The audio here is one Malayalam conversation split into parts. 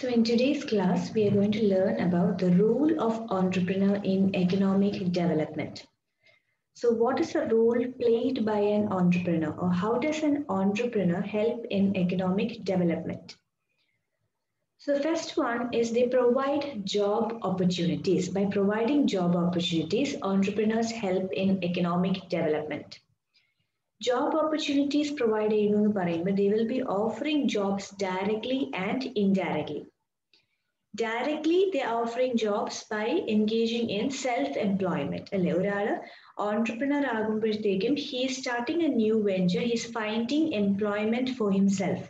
So in today's class, we are going to learn about the role of entrepreneur in economic development. So what is the role played by an entrepreneur or how does an entrepreneur help in economic development? So the first one is they provide job opportunities. By providing job opportunities, entrepreneurs help in economic development. Job opportunities provide ചെയ്യുന്നു എന്ന് പറയുമ്പോൾ they will be offering jobs directly and indirectly. Directly they are offering jobs by engaging in self-employment. അല്ലെ ഒരാൾ ഓൺടർപ്രണർ ആകുമ്പോഴത്തേക്കും he is starting a new venture he is finding employment for himself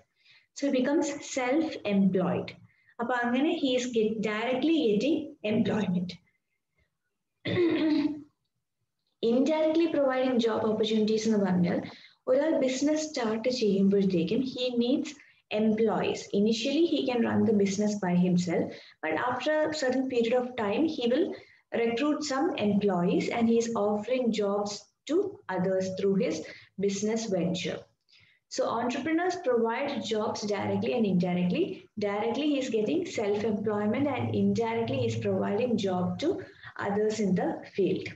so becomes self employed അപ്പൊ അങ്ങനെ he is directly getting employment indirectly providing job opportunities എന്ന് പറഞ്ഞാൽ ഒരാൾ ബിസിനസ് സ്റ്റാർട്ട് ചെയ്യുമ്പോഴത്തേക്കും he needs employees. Initially, he can run the business by himself, but after a certain period of time, he will recruit some employees and he is offering jobs to others through his business venture. So entrepreneurs provide jobs directly and indirectly. Directly, he is getting self-employment and indirectly, he is providing job to others in the field.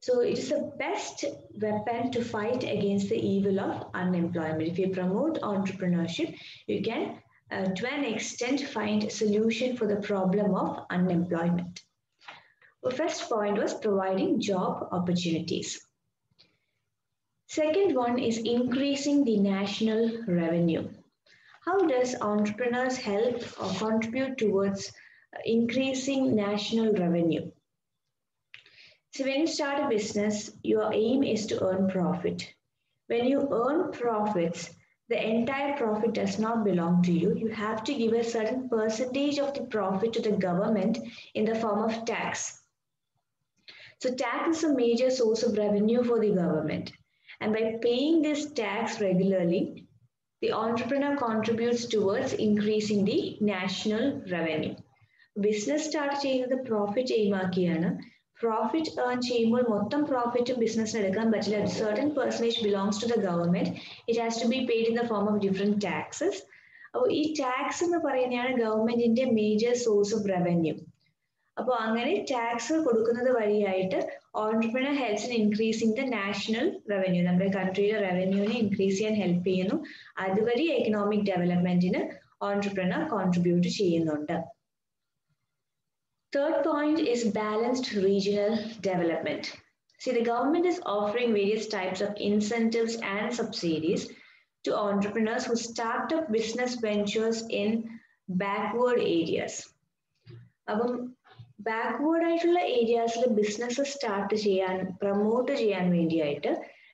So it is the best weapon to fight against the evil of unemployment. If you promote entrepreneurship, you can, uh, to an extent, find a solution for the problem of unemployment. The first point was providing job opportunities. Second one is increasing the national revenue. How does entrepreneurs help or contribute towards increasing national revenue? So when you start a business, your aim is to earn profit. When you earn profits, the entire profit does not belong to you. You have to give a certain percentage of the profit to the government in the form of tax. So tax is a major source of revenue for the government. And by paying this tax regularly, the entrepreneur contributes towards increasing the national revenue. Business start ചെയ്യുന്നത് പ്രോഫിറ്റ് എയിം ആക്കിയാണ് പ്രോഫിറ്റ് ഏൺ ചെയ്യുമ്പോൾ മൊത്തം പ്രോഫിറ്റും ബിസിനസ്സിന് എടുക്കാൻ പറ്റില്ല. Certain percentage belongs to the government it has to be paid in the form of different taxes അപ്പോൾ ഈ ടാക്സ് എന്ന് പറയുന്നതാണ് ഗവൺമെന്റിന്റെ മേജർ സോഴ്സ് ഓഫ് റവന്യൂ അപ്പോൾ അങ്ങനെ ടാക്സ് കൊടുക്കുന്നത് വഴിയായിട്ട് entrepreneur helps in increasing the national revenue നമ്മുടെ കൺട്രിയുടെ റവന്യൂവിനെ ഇൻക്രീസ് ചെയ്യാൻ ഹെൽപ്പ് ചെയ്യുന്നു. അതുവഴി എക്കണോമിക് ഡെവലപ്മെന്റിന് ഓൺടർപ്രണർ കോൺട്രിബ്യൂട്ട് ചെയ്യുന്നുണ്ട്. Third point is balanced regional development. See, the government is offering various types of incentives and subsidies to entrepreneurs who start up business ventures in backward areas. അപ്പം ബാക്ക്വേർഡ് ആയിട്ടുള്ള ഏരിയാസിൽ ബിസിനസ് സ്റ്റാർട്ട് ചെയ്യാൻ പ്രൊമോട്ട് ചെയ്യാൻ വേണ്ടിയായിട്ട്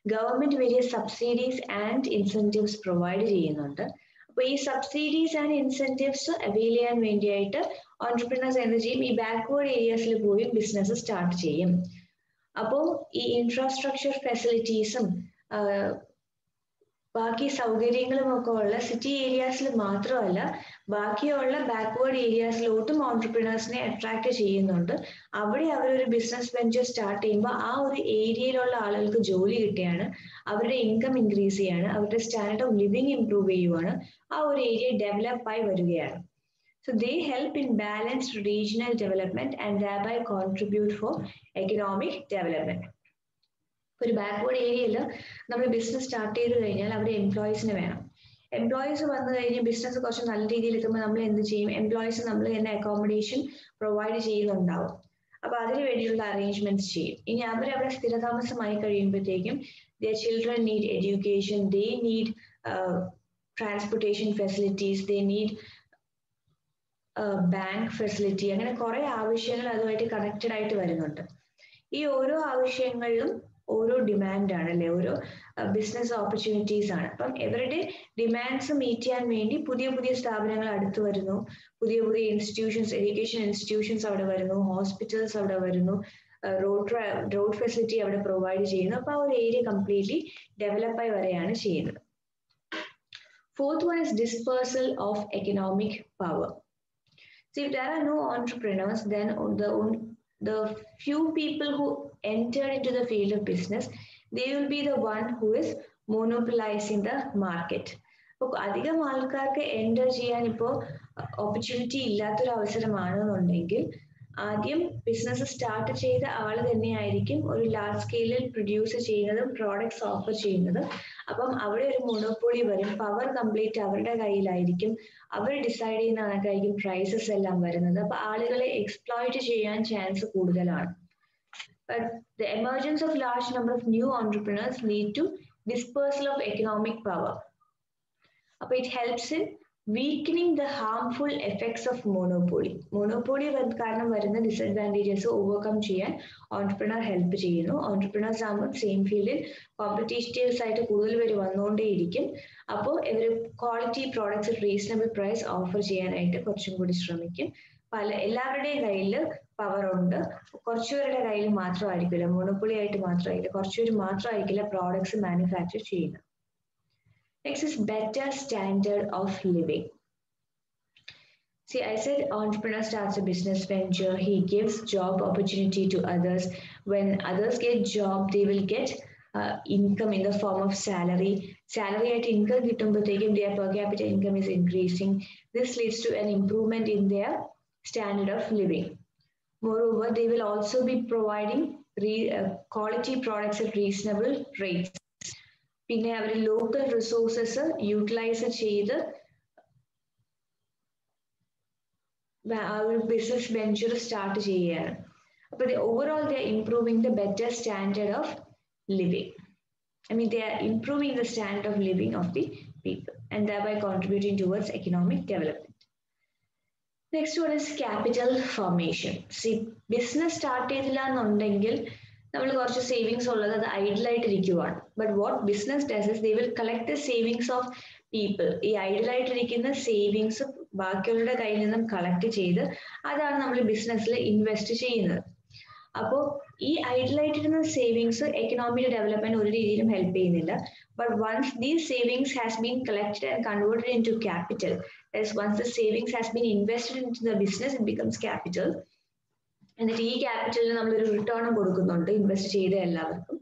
ഗവൺമെന്റ് വലിയ സബ്സിഡീസ് ആൻഡ് ഇൻസെന്റീവ്സ് പ്രൊവൈഡ് ചെയ്യുന്നുണ്ട് അപ്പോൾ ഈ സബ്സിഡീസ് ആൻഡ് ഇൻസെന്റീവ്സ് അവൈൽ ചെയ്യാൻ വേണ്ടിയായിട്ട് ഓൺടർപ്രിനേഴ്സ് എന്ത് ചെയ്യും ഈ ബാക്ക്വേർഡ് ഏരിയാസിൽ പോയി ബിസിനസ് സ്റ്റാർട്ട് ചെയ്യും. അപ്പോൾ ഈ ഇൻഫ്രാസ്ട്രക്ചർ ഫെസിലിറ്റീസും ബാക്കി സൗകര്യങ്ങളും ഒക്കെ ഉള്ള സിറ്റി ഏരിയാസിൽ മാത്രമല്ല ബാക്കിയുള്ള ബാക്ക്വേർഡ് ഏരിയാസിലോട്ടും ഓൺടർപ്രീനേഴ്സിനെ അട്രാക്ട് ചെയ്യുന്നുണ്ട്. അവിടെ അവരൊരു ബിസിനസ് വെഞ്ചർ സ്റ്റാർട്ട് ചെയ്യുമ്പോൾ ആ ഒരു ഏരിയയിലുള്ള ആളുകൾക്ക് ജോലി കിട്ടുകയാണ്. അവരുടെ ഇൻകം ഇൻക്രീസ് ചെയ്യാണ് അവരുടെ സ്റ്റാൻഡേർഡ് ഓഫ് ലിവിങ് ഇംപ്രൂവ് ചെയ്യുവാണ്. ആ ഒരു ഏരിയ ഡെവലപ്പായി വരികയാണ്. So they help in balanced regional development and thereby contribute for economic development. ഒരു ബാക്ക്വേർഡ് ഏരിയയിൽ നമ്മൾ ബിസിനസ് സ്റ്റാർട്ട് ചെയ്ത് കഴിഞ്ഞാൽ അവിടെ എംപ്ലോയീസിന് വേണം. എംപ്ലോയീസ് വന്നു കഴിഞ്ഞ് ബിസിനസ് കുറച്ച് നല്ല രീതിയിൽ എത്തുമ്പോൾ നമ്മൾ എന്ത് ചെയ്യും? എംപ്ലോയീസ് നമ്മൾ തന്നെ അക്കോമഡേഷൻ പ്രൊവൈഡ് ചെയ്യുന്നുണ്ടാവും. അപ്പൊ അതിന് വേണ്ടിയിട്ടുള്ള അറേഞ്ച്മെന്റ്സ് ചെയ്യും. ഇനി അവർ അവിടെ സ്ഥിരതാമസമായി കഴിയുമ്പോഴത്തേക്കും the children need education they need transportation facilities they need bank facility അങ്ങനെ കുറെ ആവശ്യങ്ങൾ അതുമായിട്ട് കണക്റ്റഡ് ആയിട്ട് വരുന്നുണ്ട്. ഈ ഓരോ ആവശ്യങ്ങളിലും ഓരോ ഡിമാൻഡ് ആണ് അല്ലെ? ഓരോ ബിസിനസ് ഓപ്പർച്യൂണിറ്റീസ് ആണ്. അപ്പം ഇവരുടെ ഡിമാൻഡ്സ് മീറ്റ് ചെയ്യാൻ വേണ്ടി പുതിയ പുതിയ സ്ഥാപനങ്ങൾ അടുത്ത് വരുന്നു. പുതിയ പുതിയ ഇൻസ്റ്റിറ്റ്യൂഷൻസ് എഡ്യൂക്കേഷൻ ഇൻസ്റ്റിറ്റ്യൂഷൻസ് അവിടെ വരുന്നു. ഹോസ്പിറ്റൽസ് അവിടെ വരുന്നു. റോഡ് റോഡ് ഫെസിലിറ്റി അവിടെ പ്രൊവൈഡ് ചെയ്യുന്നു. അപ്പൊ ആ ഒരു ഏരിയ കംപ്ലീറ്റ്ലി ഡെവലപ്പായി വരെയാണ് ചെയ്യുന്നത്. Fourth one is dispersal of economic power So if there are no entrepreneurs, then the, the few people who enter into the field of business, they will be the one who is monopolizing the market. അപ്പോൾ അധികം ആൾക്കാർക്ക് എൻ്റർ ചെയ്യാൻ ഇപ്പോൾ ഓപ്പർച്യൂണിറ്റി ഇല്ലാത്തൊരു അവസരമാണെന്നുണ്ടെങ്കിൽ ആദ്യം ബിസിനസ് സ്റ്റാർട്ട് ചെയ്ത ആൾ തന്നെയായിരിക്കും ഒരു ലാർജ് സ്കെയിലിൽ പ്രൊഡ്യൂസ് ചെയ്യുന്നതും പ്രോഡക്ട്സ് ഓഫർ ചെയ്യുന്നതും. അപ്പം അവിടെ ഒരു മൊണോപ്പൊളി വരും. പവർ കംപ്ലീറ്റ് അവരുടെ കയ്യിലായിരിക്കും. അവർ ഡിസൈഡ് ചെയ്യുന്ന കണക്കായിരിക്കും പ്രൈസസ് എല്ലാം വരുന്നത്. അപ്പൊ ആളുകളെ എക്സ്പ്ലോയിറ്റ് ചെയ്യാൻ ചാൻസ് കൂടുതലാണ്. But the emergence of large number of new entrepreneurs lead to dispersal of economic power അപ്പോൾ it helps in weakening the harmful effects of monopoly. Monopoly കാരണം വരുന്ന ഡിസഡ്വാന്റേജസ് ഓവർകം ചെയ്യാൻ ഓൺടർപ്രണർ ഹെൽപ്പ് ചെയ്യുന്നു. ഓൺടർപ്രണേഴ്സ് ആകുമ്പോൾ സെയിം ഫീൽഡിൽ കോമ്പറ്റീറ്റീവ്സ് ആയിട്ട് കൂടുതൽ പേര് വന്നുകൊണ്ടേയിരിക്കും. അപ്പോൾ ഇവർ quality products reasonable price offer ചെയ്യാനായിട്ട് കുറച്ചും കൂടി ശ്രമിക്കും. പല എല്ലാവരുടെയും കയ്യിൽ പവർ ഉണ്ട്. കുറച്ചുപേരുടെ കയ്യിൽ മാത്രമായിരിക്കില്ല. മോണോപ്പൊളി ആയിട്ട് മാത്രമായിരിക്കില്ല. കുറച്ചുപേർ മാത്രമായിരിക്കില്ല പ്രോഡക്ട്സ് മാനുഫാക്ചർ ചെയ്യുന്നത്. takes us better standard of living. See, I said entrepreneur starts a business venture. He gives job opportunity to others. When others get job, they will get uh, income in the form of salary. Salary at income kittumbothekkum their per capita income is increasing. This leads to an improvement in their standard of living. Moreover, they will also be providing re, uh, quality products at reasonable rates. പിന്നെ അവർ ലോക്കൽ റിസോഴ്സസ് യൂട്ടിലൈസ് ചെയ്ത് ഒരു ബിസിനസ് വെഞ്ചർ സ്റ്റാർട്ട് ചെയ്യുകയാണ്. അപ്പൊ overall the improving the better standard of living I mean the are improving the standard of living of the people and thereby contributing towards economic development next one is capital formation see business start ചെയ്തില്ല എന്നുണ്ടെങ്കിൽ നമ്മൾ കുറച്ച് സേവിങ്സ് ഉള്ളത് അത് ഐഡിലായിട്ട് ഇരിക്കുവാണ്. But what business does is they will collect the savings of people ഈ ഐഡിലായിട്ടിരിക്കുന്ന സേവിങ്സ് ബാക്കിയുള്ളവരുടെ കയ്യിൽ നിന്നും കളക്ട് ചെയ്ത് അതാണ് നമ്മൾ ബിസിനസ്സിൽ ഇൻവെസ്റ്റ് ചെയ്യുന്നത്. അപ്പോൾ ഈ ഐഡിലായിട്ടിരുന്ന സേവിങ്സ് എക്കണോമിയുടെ ഡെവലപ്മെന്റ് ഒരു രീതിയിലും ഹെൽപ്പ് ചെയ്യുന്നില്ല. But once these savings has been collected and converted into capital once the savings has been invested into the business it becomes capital എന്നിട്ട് ഈ ക്യാപിറ്റലിന് നമ്മളൊരു റിട്ടേണും കൊടുക്കുന്നുണ്ട് ഇൻവെസ്റ്റ് ചെയ്ത എല്ലാവർക്കും.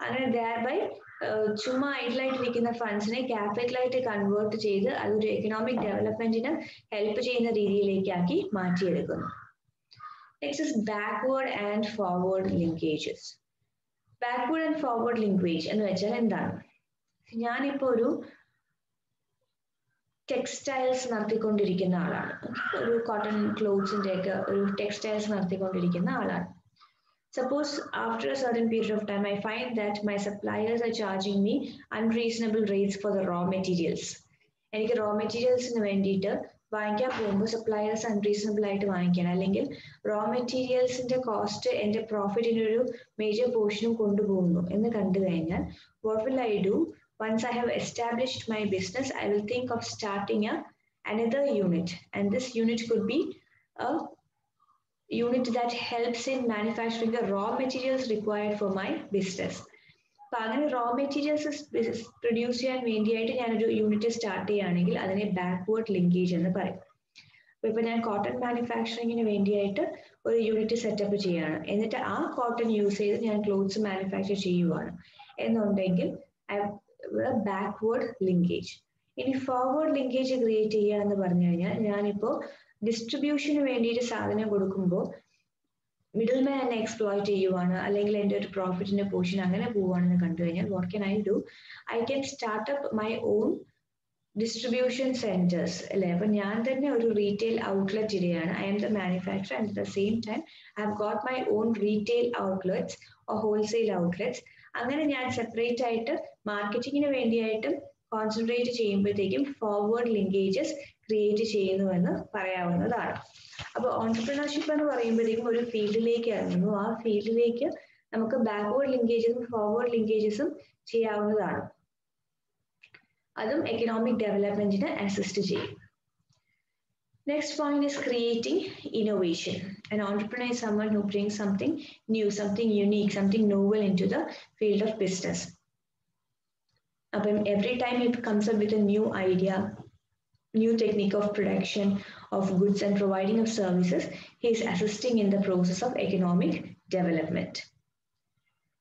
അങ്ങനെ ദയർ ബൈ ചുമ്മാ ഐഡിലായിട്ടിരിക്കുന്ന ഫണ്ട്സിനെ ക്യാപിറ്റലായിട്ട് കൺവേർട്ട് ചെയ്ത് അതൊരു എക്കണോമിക് ഡെവലപ്മെന്റിന് ഹെൽപ്പ് ചെയ്യുന്ന രീതിയിലേക്കാക്കി മാറ്റിയെടുക്കുന്നു. Next is backward and forward linkages backward and forward linkage എന്ന് വെച്ചാൽ എന്താണ്? ഞാനിപ്പോ ഒരു ടെക്സ്റ്റൈൽസ് നടത്തിക്കൊണ്ടിരിക്കുന്ന ആളാണ്. ഒരു കോട്ടൺ ക്ലോത്ത്സിന്റെ ഒക്കെ ഒരു ടെക്സ്റ്റൈൽസ് നടത്തിക്കൊണ്ടിരിക്കുന്ന ആളാണ്. Suppose after a certain period of time, I find that my suppliers are charging me unreasonable rates for the raw materials. എനിക്ക് റോ മെറ്റീരിയൽസിന് വേണ്ടിയിട്ട് വാങ്ങിക്കാൻ പോകുമ്പോൾ സപ്ലയേഴ്സ് അൺറീസണബിൾ ആയിട്ട് വാങ്ങിക്കണം അല്ലെങ്കിൽ റോ മെറ്റീരിയൽസിന്റെ കോസ്റ്റ് എന്റെ പ്രോഫിറ്റിന് ഒരു മേജർ പോർഷനും കൊണ്ടുപോകുന്നു എന്ന് കണ്ടു കഴിഞ്ഞാൽ what will I do once I have established my business I will think of starting a another unit and this unit could be a unit that helps in manufacturing the raw materials required for my business. അപ്പൊ അങ്ങനെ റോ മെറ്റീരിയൽസ് പ്രൊഡ്യൂസ് ചെയ്യാൻ വേണ്ടിയായിട്ട് ഞാനൊരു യൂണിറ്റ് സ്റ്റാർട്ട് ചെയ്യുകയാണെങ്കിൽ അതിനെ ബാക്ക്വേർഡ് ലിങ്കേജ് എന്ന് പറയും. അപ്പൊ ഇപ്പൊ ഞാൻ കോട്ടൺ മാനുഫാക്ചറിങ്ങിന് വേണ്ടിയായിട്ട് ഒരു യൂണിറ്റ് സെറ്റപ്പ് ചെയ്യുകയാണ്. എന്നിട്ട് ആ കോട്ടൺ യൂസ് ചെയ്ത് ഞാൻ ക്ലോത്ത്സ് മാനുഫാക്ചർ ചെയ്യുവാണ്. എന്നുണ്ടെങ്കിൽ ബാക്ക്വേർഡ് ലിങ്കേജ് ഇനി ഫോർവേഡ് ലിങ്കേജ് ക്രിയേറ്റ് ചെയ്യുക എന്ന് പറഞ്ഞു കഴിഞ്ഞാൽ ഞാനിപ്പോ ഡിസ്ട്രിബ്യൂഷന് വേണ്ടിയിട്ട് സാധനം കൊടുക്കുമ്പോൾ മിഡിൽ എന്നെ എക്സ്പ്ലോയിറ്റ് ചെയ്യുവാണ് അല്ലെങ്കിൽ എന്റെ ഒരു പ്രോഫിറ്റിന്റെ പോർഷൻ അങ്ങനെ പോവുകയാണെന്ന് കണ്ടു കഴിഞ്ഞാൽ what can I do I can start up my own distribution centres അല്ലെ? അപ്പൊ ഞാൻ തന്നെ ഒരു റീറ്റെയിൽ ഔട്ട്ലെറ്റ് ഇടുകയാണ്. I am the manufacture and at the same time I have got my own retail outlets wholesale outlets അങ്ങനെ ഞാൻ സെപ്പറേറ്റ് ആയിട്ട് മാർക്കറ്റിങ്ങിന് വേണ്ടിയായിട്ടും കോൺസെൻട്രേറ്റ് ചെയ്യുമ്പോഴത്തേക്കും ഫോർവേഡ് ലിങ്കേജസ് ക്രിയേറ്റ് ചെയ്യുന്നുവെന്ന് പറയാവുന്നതാണ്. അപ്പോൾ ഓൺടർപ്രണർഷിപ്പ് എന്ന് പറയുമ്പോഴേക്കും ഒരു ഫീൽഡിലേക്ക് ഇറങ്ങുന്നു. ആ ഫീൽഡിലേക്ക് നമുക്ക് ബാക്ക്വേർഡ് ലിങ്കേജസും ഫോർവേഡ് ലിങ്കേജസും ചെയ്യാവുന്നതാണ്. അതും എക്കണോമിക് ഡെവലപ്മെന്റിന് അസിസ്റ്റ് ചെയ്യും. Next point is creating innovation An entrepreneur is someone who brings something new, something unique, something novel into the field of business. അപ്പം every time he comes up with a new idea, new technique of production of goods and providing of services, he is assisting in the process of economic development.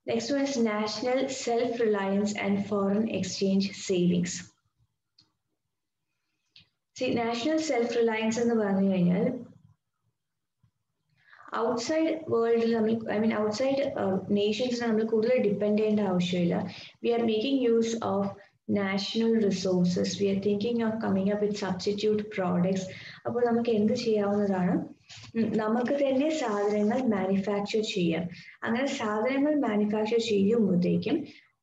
Next one is national self-reliance and foreign exchange savings. See national self reliance എന്ന് പറഞ്ഞു കഴിഞ്ഞാൽ ഔട്ട്സൈഡ് വേൾഡിൽ നമ്മൾ ഐ മീൻ ഔട്ട്സൈഡ് നേഷൻസിനെ നമ്മൾ കൂടുതൽ ഡിപ്പെൻഡ് ചെയ്യേണ്ട ആവശ്യമില്ല we are making use of national resources we are thinking of coming up with substitute products അപ്പോൾ നമുക്ക് എന്ത് ചെയ്യാവുന്നതാണ്? നമുക്ക് തന്നെ സാധനങ്ങൾ മാനുഫാക്ചർ ചെയ്യാം. അങ്ങനെ സാധനങ്ങൾ മാനുഫാക്ചർ ചെയ്യുമ്പോഴത്തേക്കും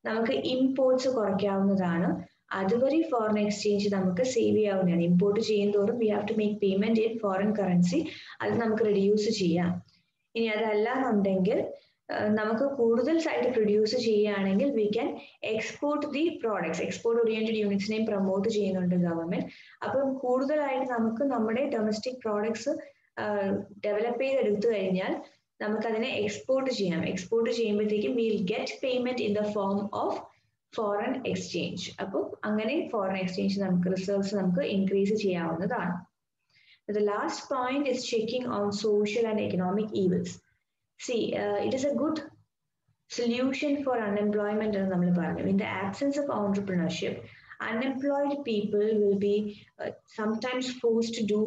നമുക്ക് ഇമ്പോർട്ട്സ് കുറയ്ക്കാവുന്നതാണ്. അതുവഴി ഫോറിൻ എക്സ്ചേഞ്ച് നമുക്ക് സേവ് ചെയ്യാവുന്നതാണ്. Import ചെയ്യുന്നതോറും we have to make payment in foreign currency അത് നമുക്ക് റെഡ്യൂസ് ചെയ്യാം. ഇനി അതല്ല എന്നുണ്ടെങ്കിൽ നമുക്ക് കൂടുതൽ സൈറ്റ് പ്രൊഡ്യൂസ് ചെയ്യുകയാണെങ്കിൽ we can export the products export oriented യൂണിറ്റ്സിനെയും promote ചെയ്യുന്നുണ്ട് ഗവൺമെന്റ് അപ്പം കൂടുതലായിട്ട് നമുക്ക് നമ്മുടെ ഡൊമസ്റ്റിക് പ്രോഡക്ട്സ് ഡെവലപ്പ് ചെയ്തെടുത്തു കഴിഞ്ഞാൽ നമുക്കതിനെ എക്സ്പോർട്ട് ചെയ്യാം. എക്സ്പോർട്ട് ചെയ്യുമ്പോഴത്തേക്കും will get payment in the form of foreign exchange അപ്പോൾ അങ്ങനെ ഫോറിൻ എക്സ്ചേഞ്ച് നമുക്ക് റിസർവ്സ് നമുക്ക് ഇൻക്രീസ് ചെയ്യാവുന്നതാണ്. The last point is checking on social and economic evils. See, uh, it is a good solution for unemployment എന്ന് നമ്മൾ പറഞ്ഞു in the absence of entrepreneurship unemployed people will be uh, sometimes forced to do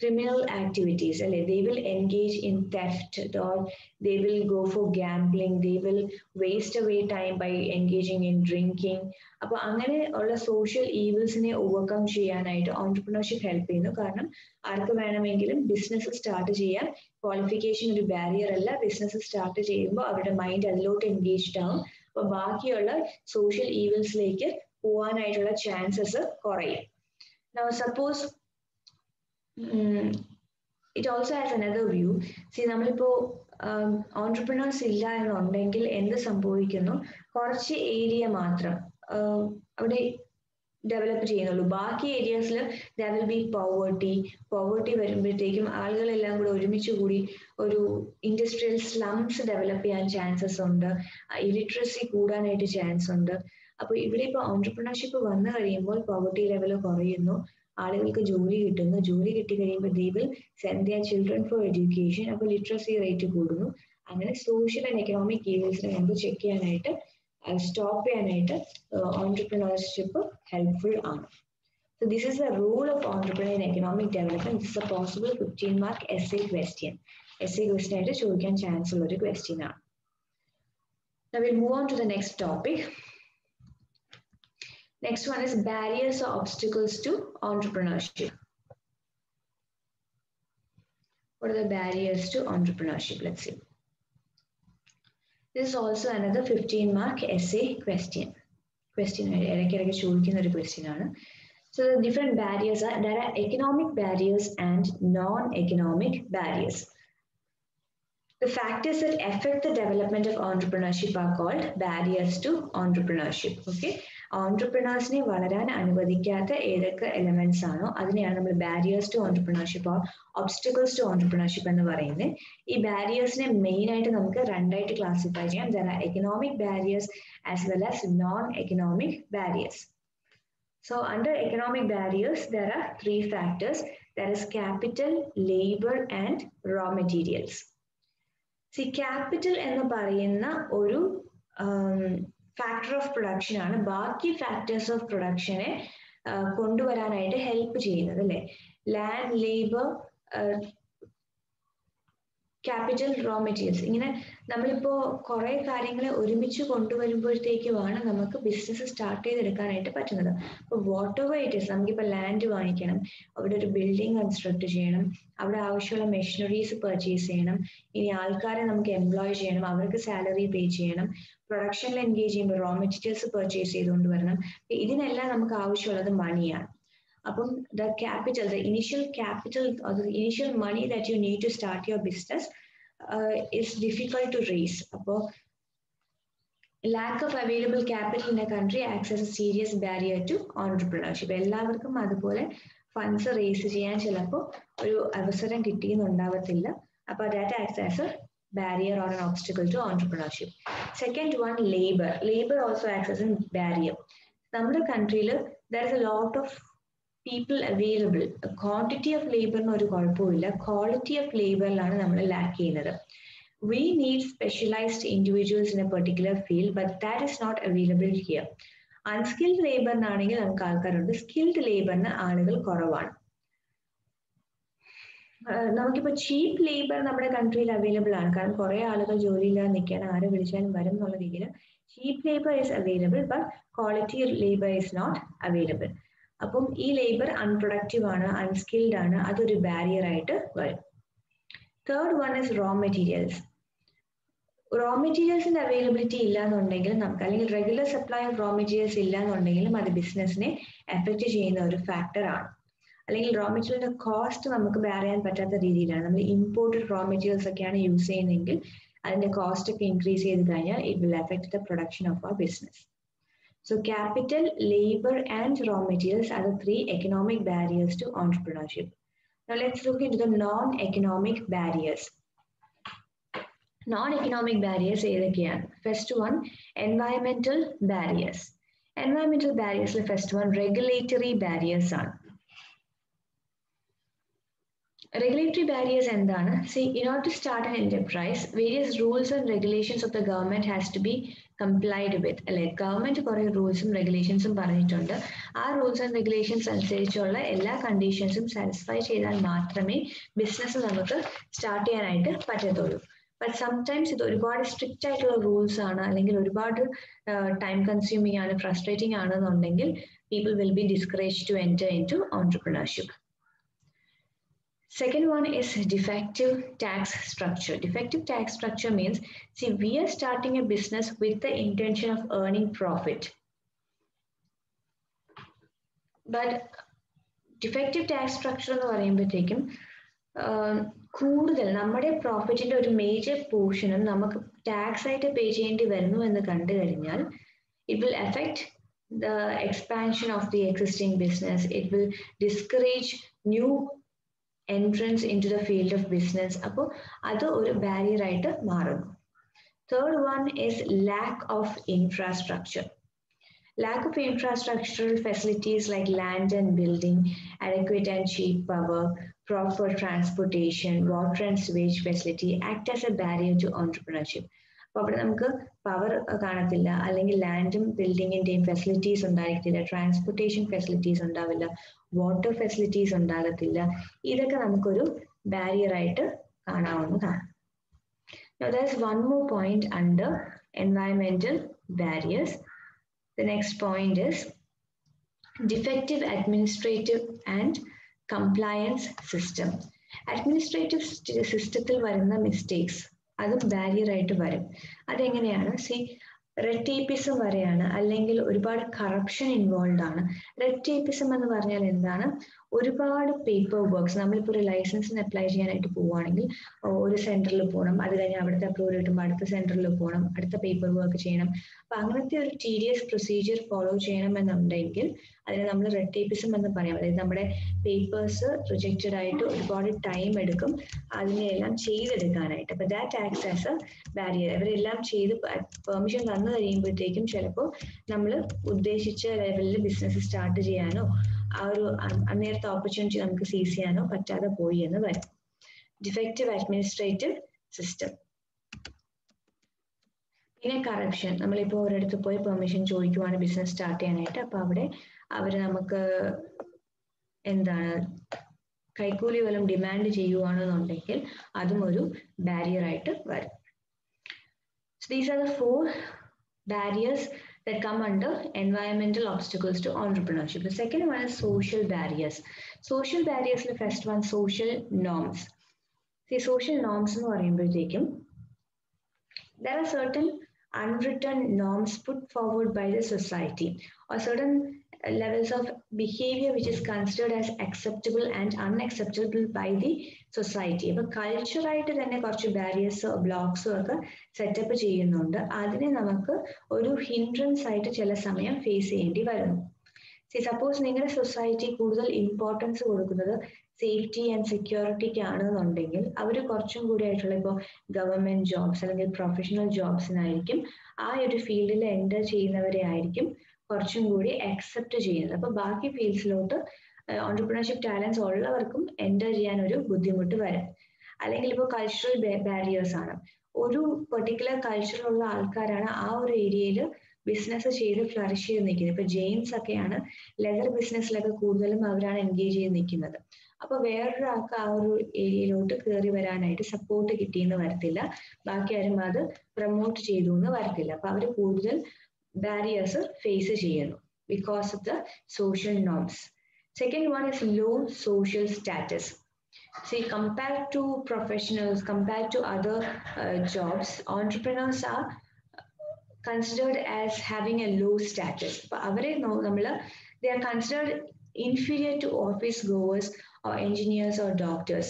criminal activities they will engage in theft or they will go for gambling. They will waste away time by engaging in drinking. അപ്പോൾ അങ്ങനെ ഉള്ള സോഷ്യൽ ഈവിൾസിനെ ഓവർകം ചെയ്യാനായിട്ട് ഓൺടർപ്രണർഷിപ്പ് ഹെൽപ്പ് ചെയ്യുന്നു. കാരണം ആർക്ക് വേണമെങ്കിലും ബിസിനസ് സ്റ്റാർട്ട് ചെയ്യാൻ ക്വാളിഫിക്കേഷൻ ഒരു ബാരിയർ അല്ല. ബിസിനസ് സ്റ്റാർട്ട് ചെയ്യുമ്പോൾ അവരുടെ മൈൻഡ് അതിലോട്ട് എൻഗേജ്ഡ് ആവും. അപ്പൊ ബാക്കിയുള്ള സോഷ്യൽ ഈവിൾസിലേക്ക് പോവാനായിട്ടുള്ള ചാൻസസ് കുറയും. Suppose it also has another view see നമ്മളിപ്പോ ഓൺടർപ്രണേഴ്സ് ഇല്ല എന്നുണ്ടെങ്കിൽ എന്ത് സംഭവിക്കുന്നു? കുറച്ച് ഏരിയ മാത്രം അവിടെ ഡെവലപ്പ് ചെയ്യുന്നുള്ളൂ. ബാക്കി ഏരിയാസിൽ there will be poverty poverty വരുമ്പോഴത്തേക്കും ആളുകളെല്ലാം കൂടെ ഒരുമിച്ച് കൂടി ഒരു ഇൻഡസ്ട്രിയൽ സ്ലംസ് ഡെവലപ്പ് ചെയ്യാൻ ചാൻസസ് ഉണ്ട്. ഇലിറ്ററസി കൂടാനായിട്ട് ചാൻസ് ഉണ്ട്. അപ്പൊ ഇവിടെ ഇപ്പൊ ഓൺടർപ്രണർഷിപ്പ് വന്നു കഴിയുമ്പോൾ പോവർട്ടി ലെവൽ കുറയുന്നു. ആളുകൾക്ക് ജോലി കിട്ടുന്നു ജോലി കിട്ടി കഴിയുമ്പോൾ they will send their children for education അപ്പോൾ ലിറ്ററസി റേറ്റ് കൂടുന്നു അങ്ങനെ സോഷ്യൽ ആൻഡ് എക്കണോമിക് ഈവൽസിനെ നമുക്ക് ചെക്ക് ചെയ്യാനായിട്ട് സ്റ്റോപ്പ് ചെയ്യാനായിട്ട് ഓൺടർപ്രണർഷിപ്പ് ഹെൽപ്ഫുൾ ആണ് So this is the role of entrepreneur in development development. A possible a possible 15 mark essay question. Essay question ആയിട്ട് ചോദിക്കാൻ ചാൻസ് ഉള്ള ഒരു ക്വസ്റ്റ്യൻ ആണ് Now we'll move on to the next. Next one is barriers or obstacles to entrepreneurship. What are the barriers to entrepreneurship? Let's see. This is also another 15 mark essay question. Question question. So the different barriers are there are economic barriers and non-economic barriers. The factors that affect the development of entrepreneurship are called barriers to entrepreneurship. Okay. ഓൺടർപ്രണേഴ്സിനെ വളരാൻ അനുവദിക്കാത്ത ഏതൊക്കെ എലമെന്റ്സ് ആണോ അതിനെയാണ് നമ്മൾ barriers to entrepreneurship or obstacles to entrepreneurship എന്ന് പറയുന്നത്. ഈ ബാരിയേഴ്സിനെ മെയിൻ ആയിട്ട് നമുക്ക് രണ്ടായിട്ട് ക്ലാസിഫൈ ചെയ്യാം. There are economic barriers as well as non economic barriers so under economic barriers there are three factors there is capital labour and raw materials see capital എന്ന് പറയുന്ന ഒരു ഫാക്ടർ ഓഫ് പ്രൊഡക്ഷൻ ആണ്. ബാക്കി ഫാക്ടേഴ്സ് ഓഫ് പ്രൊഡക്ഷനെ കൊണ്ടുവരാനായിട്ട് ഹെൽപ്പ് ചെയ്യുന്നത് അല്ലെ? Land labour capital raw materials ഇങ്ങനെ നമ്മളിപ്പോ കുറേ കാര്യങ്ങളെ ഒരുമിച്ച് കൊണ്ടുവരുമ്പോഴത്തേക്കുമാണ് നമുക്ക് ബിസിനസ് സ്റ്റാർട്ട് ചെയ്തെടുക്കാനായിട്ട് പറ്റുന്നത്. അപ്പോൾ വാട്ട് ഓവർ ഇറ്റ് ഇസ് നമുക്കിപ്പോൾ ലാൻഡ് വാങ്ങിക്കണം അവിടെ ഒരു ബിൽഡിംഗ് കൺസ്ട്രക്ട് ചെയ്യണം അവിടെ ആവശ്യമുള്ള മെഷീനറീസ് പർച്ചേസ് ചെയ്യണം ഇനി ആൾക്കാരെ നമുക്ക് എംപ്ലോയ് ചെയ്യണം അവർക്ക് സാലറി പേ ചെയ്യണം പ്രൊഡക്ഷനിൽ എൻഗേജ് ചെയ്യുമ്പോൾ റോ മെറ്റീരിയൽസ് പർച്ചേസ് ചെയ്തുകൊണ്ട് വരണം. ഇതിനെല്ലാം നമുക്ക് ആവശ്യമുള്ളത് മണിയാണ് അപ്പം the capital the initial capital the initial money that you need to start your business is difficult to raise അപ്പോൾ lack of available capital in a country acts as a serious barrier to entrepreneurship എല്ലാവർക്കും അതുപോലെ ഫണ്ട്സ് റേസ് ചെയ്യാൻ ചിലപ്പോൾ ഒരു അവസരം കിട്ടിയെന്നുണ്ടാവത്തില്ല അപ്പോൾ that acts as a barrier or an obstacle to entrepreneurship. Second one, labor. Labor also acts as a barrier. നമ്മുടെ കൺട്രിയിൽ there is a lot of people available quantity of ലേബറിന് ഒരു കുഴപ്പമില്ല ക്വാളിറ്റി ഓഫ് ലേബറിലാണ് നമ്മൾ ലാക്ക് ചെയ്യുന്നത്. We need specialised individuals in a particular field but that is not available here unskilled ലേബറിനാണെങ്കിൽ നമുക്ക് ആൾക്കാരുണ്ട്. സ്കിൽഡ് ലേബറിന് ആളുകൾ കുറവാണ്. നമുക്കിപ്പോൾ ചീപ്പ് ലേബർ നമ്മുടെ കൺട്രിയിൽ അവൈലബിൾ ആണ്. കാരണം കുറേ ആളുകൾ ജോലിയില്ലാതെ നിൽക്കാൻ ആരെ വിളിച്ചാലും വരും എന്നുള്ള രീതിയിൽ. Cheap labour is available but quality labour is not available അപ്പം ഈ ലേബർ അൺപ്രൊഡക്റ്റീവ് ആണ് അൺസ്കിൽഡ് ആണ് അതൊരു ബാരിയർ ആയിട്ട് വരും. Third one is raw materials raw മെറ്റീരിയൽസിന്റെ availability ഇല്ല എന്നുണ്ടെങ്കിൽ നമുക്ക് അല്ലെങ്കിൽ regular supply of raw materials ഇല്ല എന്നുണ്ടെങ്കിലും അത് ബിസിനസ്സിനെ എഫക്റ്റ് ചെയ്യുന്ന ഒരു ഫാക്ടർ ആണ്. അല്ലെങ്കിൽ റോ മെറ്റീരിയലിന്റെ കോസ്റ്റ് നമുക്ക് ബെയർ ചെയ്യാൻ പറ്റാത്ത രീതിയിലാണ്. നമ്മൾ ഇമ്പോർട്ടഡ് റോ മെറ്റീരിയൽസ് ഒക്കെയാണ് യൂസ് ചെയ്യുന്നതെങ്കിൽ അതിന്റെ കോസ്റ്റ് ഒക്കെ ഇൻക്രീസ് ചെയ്ത് കഴിഞ്ഞാൽ it will effect the production of our business So capital, labor, and raw materials are the three economic barriers to entrepreneurship. Now let's look into the non-economic barriers. Non-economic barriers ഏതൊക്കെയാണ് first one environmental barriers environmental ബാരിയേഴ്സിൽ first one regulatory barriers ആണ് Regulatory barriers എന്താണ് See, in order to start an enterprise, various rules and regulations of the government has to be complied with അല്ലെ? ഗവൺമെന്റ് കുറെ റൂൾസും റെഗുലേഷൻസും പറഞ്ഞിട്ടുണ്ട്. ആ റൂൾസ് ആൻഡ് റെഗുലേഷൻസ് അനുസരിച്ചുള്ള എല്ലാ കണ്ടീഷൻസും സാറ്റിസ്ഫൈ ചെയ്താൽ മാത്രമേ ബിസിനസ് നമുക്ക് സ്റ്റാർട്ട് ചെയ്യാനായിട്ട് പറ്റത്തുള്ളൂ. ബട്ട് സംടൈംസ് ഇത് ഒരുപാട് സ്ട്രിക്റ്റ് ആയിട്ടുള്ള റൂൾസ് ആണ് അല്ലെങ്കിൽ ഒരുപാട് ടൈം കൺസ്യൂമിംഗ് ആണ് ഫ്രസ്ട്രേറ്റിംഗ് ആണെന്നുണ്ടെങ്കിൽ people will be discourage to enter into entrepreneurship Second one is defective tax structure. Defective tax structure means, see, we are starting a business with the intention of earning profit. But defective tax structure എന്ന് പറയുമ്പോഴത്തേക്കും കൂടുതൽ നമ്മുടെ പ്രോഫിറ്റിന്റെ ഒരു മേജർ പോർഷനും നമുക്ക് ടാക്സ് ആയിട്ട് പേ ചെയ്യേണ്ടി വരുന്നു എന്ന് കണ്ടു കഴിഞ്ഞാൽ it will effect the expansion of the existing business. It will discourage new Entrance into the field of business അപ്പോൾ അത് ഒരു ബാരിയർ ആയിട്ട് മാറുന്നു third one is lack of infrastructure lack of infrastructural facilities like land and building, adequate and cheap power, proper transportation, water and sewage facility act as a barrier to entrepreneurship. അപ്പോൾ അവിടെ നമുക്ക് പവർ കാണത്തില്ല. അല്ലെങ്കിൽ ലാൻഡും ബിൽഡിങ്ങിന്റെയും ഫെസിലിറ്റീസ് ഉണ്ടായിരിക്കില്ല ട്രാൻസ്പോർട്ടേഷൻ ഫെസിലിറ്റീസ് ഉണ്ടാവില്ല. വാട്ടർ ഫെസിലിറ്റീസ് ഉണ്ടാകത്തില്ല. ഇതൊക്കെ നമുക്കൊരു ബാരിയർ ആയിട്ട് കാണാവുന്നതാണ്. Now there's one more point under environmental barriers. The next point is defective administrative and. Administrative സിസ്റ്റത്തിൽ വരുന്ന മിസ്റ്റേക്സ് അതും ബാരിയർ ആയിട്ട് വരും. അതെങ്ങനെയാണ്? സി റെഡ് ടേപ്പിസം വരെയാണ്. അല്ലെങ്കിൽ ഒരുപാട് കറപ്ഷൻ ഇൻവോൾവ് ആണ്. റെഡ് ടേപ്പിസം എന്ന് പറഞ്ഞാൽ എന്താണ്? ഒരുപാട് പേപ്പർ വർക്ക്സ് നമ്മളിപ്പോൾ ഒരു ലൈസൻസിന് അപ്ലൈ ചെയ്യാനായിട്ട് പോവുകയാണെങ്കിൽ ഒരു സെന്ററിൽ പോകണം അത് കഴിഞ്ഞ് അവിടുത്തെ അപ്രൂവൽ കിട്ടുമ്പോൾ അടുത്ത സെന്ററിൽ പോകണം അടുത്ത പേപ്പർ വർക്ക് ചെയ്യണം. അപ്പൊ അങ്ങനത്തെ ഒരു ടീഡിയസ് പ്രൊസീജിയർ ഫോളോ ചെയ്യണം ചെയ്യണമെന്നുണ്ടെങ്കിൽ അതിനെ നമ്മൾ റെഡ് ടേപ്പിസം എന്ന് പറയാം. അതായത് നമ്മുടെ പേപ്പേഴ്സ് റിജക്റ്റഡ് ആയിട്ട് ഒരുപാട് ടൈം എടുക്കും അതിനെല്ലാം ചെയ്തെടുക്കാനായിട്ട്. അപ്പൊ that acts as a barrier അവരെല്ലാം ചെയ്ത് പെർമിഷൻ തന്നു കഴിയുമ്പോഴത്തേക്കും ചിലപ്പോൾ നമ്മൾ ഉദ്ദേശിച്ച ലെവലിൽ ബിസിനസ് സ്റ്റാർട്ട് ചെയ്യാനോ ആ ഒരു അന്നേരത്തെ ഓപ്പർച്യൂണിറ്റി നമുക്ക് സീസ് ചെയ്യാനോ പറ്റാതെ പോയി എന്ന് വരും. ഡിഫക്റ്റീവ് അഡ്മിനിസ്ട്രേറ്റീവ് സിസ്റ്റം പിന്നെ കറപ്ഷൻ നമ്മളിപ്പോൾ ഒരിടത്ത് പോയി പെർമിഷൻ ചോദിക്കുവാണ് ബിസിനസ് സ്റ്റാർട്ട് ചെയ്യാനായിട്ട്. അപ്പൊ അവിടെ അവർ നമുക്ക് എന്താണ് കൈക്കൂലി വല്ലതും ഡിമാൻഡ് ചെയ്യുവാണെന്നുണ്ടെങ്കിൽ അതും ഒരു ബാരിയർ ആയിട്ട് വരും. These are the four barriers that come under environmental obstacles to entrepreneurship. The second one is social barriers. Social barriers, the first one, social norms. See, social norms എന്ന് പറയുമ്പോഴത്തേക്കും there are certain unwritten norms put forward by the society or certain levels of behavior which is considered as acceptable and unacceptable by the society അപ്പൊ കൾച്ചറായിട്ട് തന്നെ കുറച്ച് ബാരിയേഴ്സോ ബ്ലോക്സോ ഒക്കെ സെറ്റപ്പ് ചെയ്യുന്നുണ്ട്. അതിനെ നമുക്ക് ഒരു ഹിൻഡ്രൻസ് ആയിട്ട് ചില സമയം ഫേസ് ചെയ്യേണ്ടി വരുന്നു. സപ്പോസ് നിങ്ങളുടെ സൊസൈറ്റി കൂടുതൽ ഇമ്പോർട്ടൻസ് കൊടുക്കുന്നത് സേഫ്റ്റി ആൻഡ് സെക്യൂരിറ്റിക്ക് ആണെന്നുണ്ടെങ്കിൽ അവർ കുറച്ചും കൂടി ആയിട്ടുള്ള ഇപ്പോൾ ഗവൺമെന്റ് ജോബ്സ് അല്ലെങ്കിൽ പ്രൊഫഷണൽ ജോബ്സിനായിരിക്കും ആ ഒരു ഫീൽഡിൽ എന്റർ ചെയ്യുന്നവരെ ആയിരിക്കും കുറച്ചും കൂടി അക്സെപ്റ്റ് ചെയ്യുന്നത്. അപ്പൊ ബാക്കി ഫീൽഡ്സിലോട്ട് ഓണ്ടർപ്രണർഷിപ്പ് ടാലൻസ് ഉള്ളവർക്കും എന്റർ ചെയ്യാൻ ഒരു ബുദ്ധിമുട്ട് വരാം. അല്ലെങ്കിൽ ഇപ്പോൾ കൾച്ചറൽ ബാരിയേഴ്സ് ആണ്. ഒരു പെർട്ടിക്കുലർ കൾച്ചറിലുള്ള ആൾക്കാരാണ് ആ ഒരു ഏരിയയിൽ ബിസിനസ് ചെയ്ത് ഫ്ലറിഷ് ചെയ്ത് നിൽക്കുന്നത്. ഇപ്പൊ ജെയിംസ് ഒക്കെയാണ് ലെതർ ബിസിനസ്സിലൊക്കെ കൂടുതലും അവരാണ് എൻഗേജ് ചെയ്ത് നിൽക്കുന്നത്. അപ്പൊ വേറൊരാൾക്ക് ആ ഒരു ഏരിയയിലോട്ട് കയറി വരാനായിട്ട് സപ്പോർട്ട് കിട്ടിയെന്ന് വരത്തില്ല. ബാക്കി ആരും അത് പ്രൊമോട്ട് ചെയ്തു എന്ന് വരത്തില്ല. അപ്പൊ അവർ കൂടുതൽ ബാരിയേഴ്സ് ഫേസ് ചെയ്യുന്നു because of the social norms second one is low social status See, compared to professionals, compared to other uh, jobs, entrepreneurs are considered as having a low status. They are considered inferior to office goers or engineers or doctors.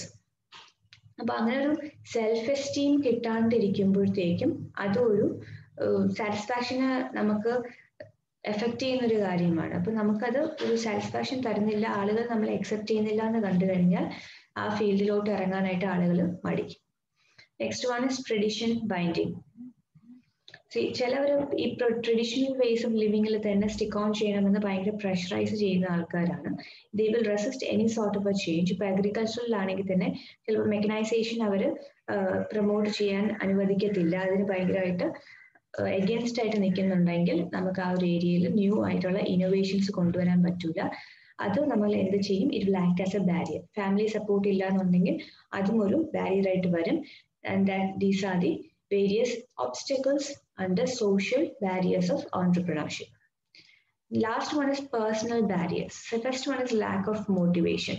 അപ്പൊ അങ്ങനെ ഒരു സെൽഫ് എസ്റ്റീം കിട്ടാണ്ടിരിക്കുമ്പോഴത്തേക്കും അതൊരു സാറ്റിസ്ഫാക്ഷന് നമുക്ക് എഫക്റ്റ് ചെയ്യുന്ന ഒരു കാര്യമാണ്. അപ്പൊ നമുക്കത് ഒരു സാറ്റിസ്ഫാക്ഷൻ തരുന്നില്ല ആളുകൾ നമ്മളെ അക്സെപ്റ്റ് ചെയ്യുന്നില്ല എന്ന് കണ്ടു കഴിഞ്ഞാൽ ആ ഫീൽഡിലോട്ട് ഇറങ്ങാനായിട്ട് ആളുകൾ മടിക്കും. Next one is tradition binding ചിലവർ ഈ ട്രഡീഷണൽ വേസ് ഓഫ് ലിവിങ്ങിൽ തന്നെ സ്റ്റിക്ക് ഓൺ ചെയ്യണമെന്ന് ഭയങ്കര പ്രഷറൈസ് ചെയ്യുന്ന ആൾക്കാരാണ്. They will resist any sort of a change ഇപ്പൊ അഗ്രികൾച്ചറിലാണെങ്കിൽ തന്നെ ചിലപ്പോൾ മെക്കനൈസേഷൻ അവർ പ്രൊമോട്ട് ചെയ്യാൻ അനുവദിക്കത്തില്ല. അതിന് ഭയങ്കരമായിട്ട് എഗൻസ്റ്റ് ആയിട്ട് നിൽക്കുന്നുണ്ടെങ്കിൽ നമുക്ക് ആ ഒരു ഏരിയയിൽ ന്യൂ ആയിട്ടുള്ള ഇന്നോവേഷൻസ് കൊണ്ടുവരാൻ പറ്റൂല. അത് നമ്മൾ എന്ത് ചെയ്യും? It will act as a barrier family support ഇല്ല എന്നുണ്ടെങ്കിൽ അതും ഒരു ബാരിയർ ആയിട്ട് വരും. And these are the various obstacles under social barriers of entrepreneurship last one is personal barriers first one is lack of motivation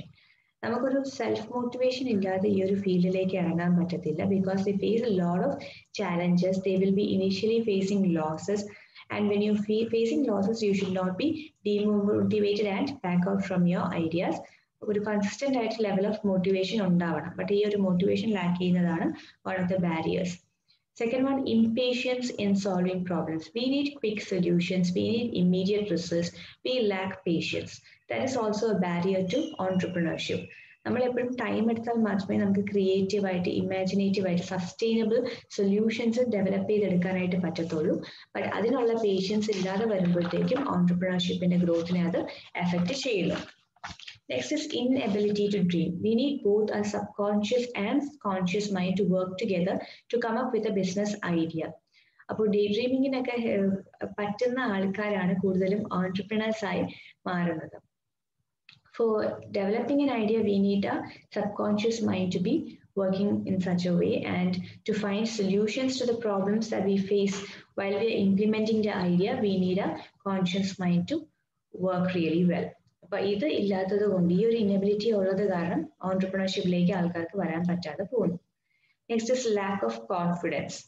നമുക്കൊരു സെൽഫ് മോട്ടിവേഷൻ ഇല്ലാതെ ഈ ഒരു ഫീൽഡിലേക്ക് ഇറങ്ങാൻ പറ്റത്തില്ല. Because the face lot of challenges they will be initially facing losses and when you're facing losses you should not be demotivated and back out from your ideas. ഒരു കൺസിസ്റ്റന്റ് ആയിട്ട് ലെവൽ ഓഫ് മോട്ടിവേഷൻ ഉണ്ടാവണം. ബട്ട് ഈ ഒരു മോട്ടിവേഷൻ ലാക്ക് ചെയ്യുന്നതാണ് one of the barriers second one impatience in solving problems we need quick solutions we need immediate results we lack patience that is also a barrier to entrepreneurship നമ്മൾ എപ്പോഴും ടൈം എടുത്താൽ മാത്രമേ നമുക്ക് ക്രിയേറ്റീവ് ആയിട്ട് ഇമാജിനേറ്റീവ് ആയിട്ട് സസ്റ്റൈനബിൾ സൊല്യൂഷൻസ് ഡെവലപ്പ് ചെയ്തെടുക്കാനായിട്ട് പറ്റത്തുള്ളൂ ബട്ട് അതിനുള്ള പേഷ്യൻസ് ഇല്ലാതെ വരുമ്പോഴത്തേക്കും ഓൺടർപ്രണർഷിപ്പിന്റെ ഗ്രോത്തിനെ അത് എഫക്റ്റ് ചെയ്യുന്നു Next is inability to dream. We need both sub subconscious and conscious mind to work together to come up with a business idea. അപ്പോൾ ഡേ ഡ്രീമിങ്ങിനൊക്കെ പറ്റുന്ന ആൾക്കാരാണ് കൂടുതലും ഓൺടർപ്രണേഴ്സ് ആയി മാറുന്നത് for developing an idea, we need a subconscious mind to be working in such a way and to find solutions to the problems that we face while we are implementing the idea, we need a conscious mind to work really well. അപ്പൊ ഇത് ഇല്ലാത്തത് കൊണ്ട് ഈ ഒരു ഇനബിലിറ്റി ഉള്ളത് കാരണം ഓൺടർപ്രണർഷിപ്പിലേക്ക് ആൾക്കാർക്ക് വരാൻ പറ്റാതെ പോകുന്നു next is lack of confidence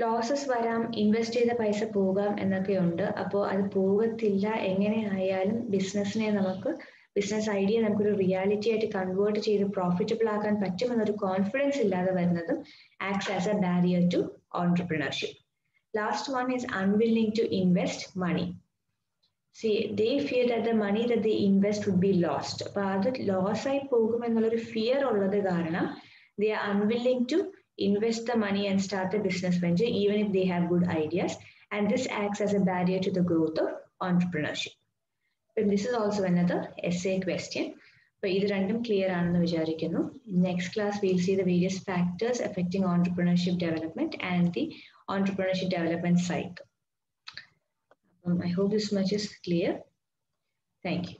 losses വരാം ഇൻവെസ്റ്റ് ചെയ്ത പൈസ പോകാം എന്നൊക്കെ ഉണ്ട് അപ്പോൾ അത് പോകത്തില്ല. എങ്ങനെ ആയാലും ബിസിനസ്സിനെ നമുക്ക് ബിസിനസ് ഐഡിയ നമുക്കൊരു റിയാലിറ്റി ആയിട്ട് കൺവേർട്ട് ചെയ്ത് പ്രോഫിറ്റബിൾ ആക്കാൻ പറ്റുമെന്നൊരു കോൺഫിഡൻസ് ഇല്ലാതെ വരുന്നതും acts as a barrier to entrepreneurship last one is unwilling to invest money see they fear the money the invest would be lost അപ്പൊ അത് ലോസ് ആയി പോകുമെന്നുള്ളൊരു ഫിയർ ഉള്ളത് കാരണം they unwilling to invest the money and start a business venture even if they have good ideas and this acts as a barrier to the growth of entrepreneurship but this is also another essay question അപ്പോൾ ഇത് രണ്ടും ക്ലിയർ ആണെന്ന് വിചാരിക്കുന്നു next class will see the various factors affecting entrepreneurship development and the entrepreneurship development cycle അപ്പം I hope this much is clear thank you